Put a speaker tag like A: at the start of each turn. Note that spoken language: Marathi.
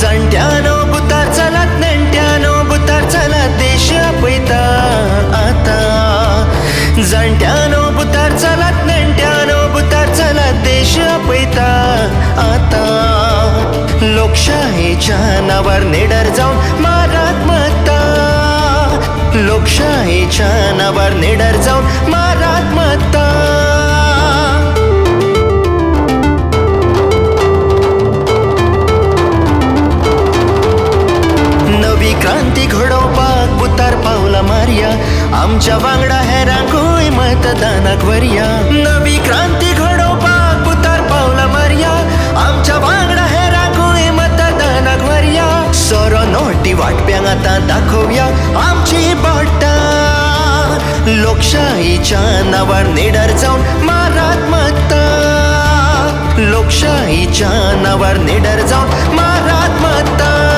A: जाणट्यानो बुतार चलात नेणट्यानो बुतार चलात देश आपयता आतां. जाणट्यानो बुतार चलात नेणट्यानो बुतार चलात देश आपयता आतां. लोकशाहेच्या नावार निडर जावन मारात मत्ता. लोकशाहेच्या नावार निडर जावन उतार पावला मारया. आमच्या वांगडा हेरांकूय मतदानाक वरया. नवी क्रांती घडोवपाक उतार पावला मारया. आमच्या वांगडा हेरांकूय मतदानाक वरया. सोरो नोटी वाटप्यांक आतां दाखोवया. आमची बोट्टा लोकशाहीच्या नावार निडर जावन मारात मत्ता. लोकशाहीच्या नावार निडर जावन मारात मत्ता.